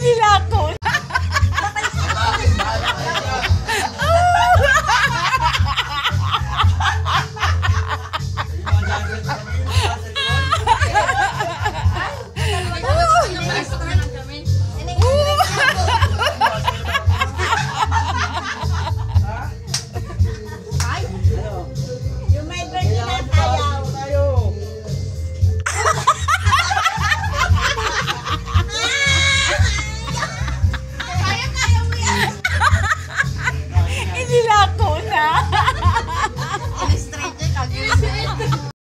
你俩